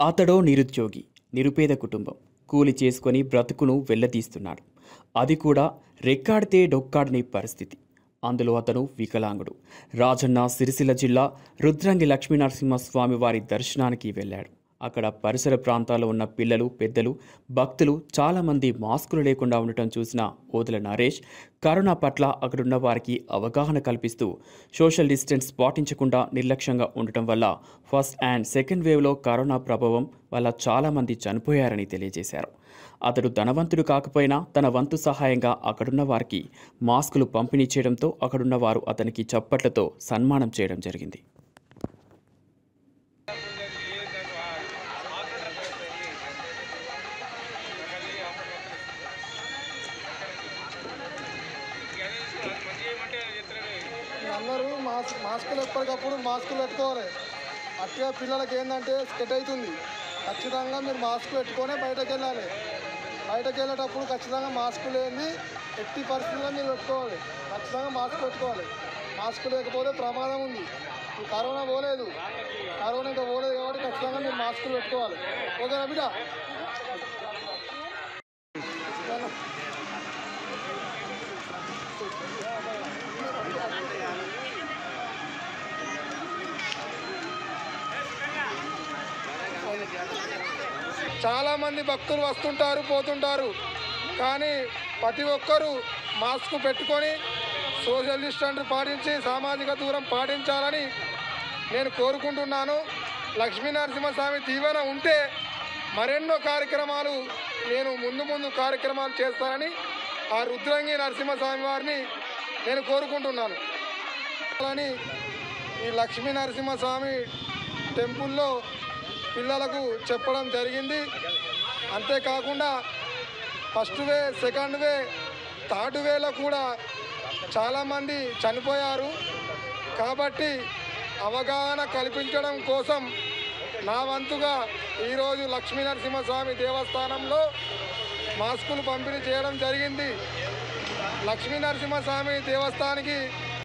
అతడో నిరుద్యోగి నిరుపేద కుటుంబం. కూలి చేసుకొని బ్రతుకును వెళ్ళదీస్తున్నాడు అది కూడా రెక్కాడితే డొక్కాడని పరిస్థితి. అందులో అతను వికలాంగుడు. రాజన్న సిరిసిల్ల జిల్లా రుద్రంగి లక్ష్మీనరసింహస్వామి వారి దర్శనానికి వెళ్ళాడు. అక్కడ పరిసర ప్రాంతాల్లో ఉన్న పిల్లలు పెద్దలు భక్తులు చాలామంది మాస్కులు లేకుండా ఉండటం చూసిన ఓదల నరేష్ కరోనా పట్ల అక్కడున్న వారికి అవగాహన కల్పిస్తూ సోషల్ డిస్టెన్స్ పాటించకుండా నిర్లక్ష్యంగా ఉండటం వల్ల ఫస్ట్ అండ్ సెకండ్ వేవ్లో కరోనా ప్రభావం వల్ల చాలామంది చనిపోయారని తెలియజేశారు. అతడు ధనవంతుడు కాకపోయినా తన వంతు సహాయంగా అక్కడున్న వారికి మాస్కులు పంపిణీ చేయడంతో అక్కడున్న వారు అతనికి చప్పట్లతో సన్మానం చేయడం జరిగింది. మాస్క్ మాస్కులు ఎప్పటికప్పుడు మాస్కులు పెట్టుకోవాలి. అట్లా పిల్లలకి ఏంటంటే స్కెట్ అవుతుంది. ఖచ్చితంగా మీరు మాస్క్ పెట్టుకొని బయటకు వెళ్ళాలి బయటకు వెళ్ళేటప్పుడు ఖచ్చితంగా మాస్క్ లేని ఎట్టి పరిస్థితుల్లో మీరు పెట్టుకోవాలి. ఖచ్చితంగా మాస్క్ పెట్టుకోవాలి. మాస్క్ లేకపోతే ప్రమాదం ఉంది. కరోనా పోలేదు. కరోనా ఇంకా పోలేదు కాబట్టి ఖచ్చితంగా మీరు మాస్కులు పెట్టుకోవాలి. ఓకేనా బిడ్డ? చాలామంది భక్తులు వస్తుంటారు పోతుంటారు. కానీ ప్రతి ఒక్కరూ మాస్క్ పెట్టుకొని సోషల్ డిస్టెన్స్ పాటించి సామాజిక దూరం పాటించాలని నేను కోరుకుంటున్నాను. లక్ష్మీ నరసింహస్వామి దీవెన ఉంటే మరెన్నో కార్యక్రమాలు నేను ముందు ముందు కార్యక్రమాలు చేస్తానని ఆ రుద్రంగి నరసింహస్వామి వారిని నేను కోరుకుంటున్నాను. అని ఈ లక్ష్మీ నరసింహస్వామి టెంపుల్లో పిల్లలకు చెప్పడం జరిగింది. అంతేకాకుండా first wave second wave third వేలో కూడా చాలామంది చనిపోయారు. కాబట్టి అవగాహన కల్పించడం కోసం నా వంతుగా ఈరోజు లక్ష్మీనరసింహస్వామి దేవస్థానంలో మాస్కులు పంపిణీ చేయడం జరిగింది. లక్ష్మీనరసింహస్వామి దేవస్థానికి దేవస్థానానికి